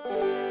Música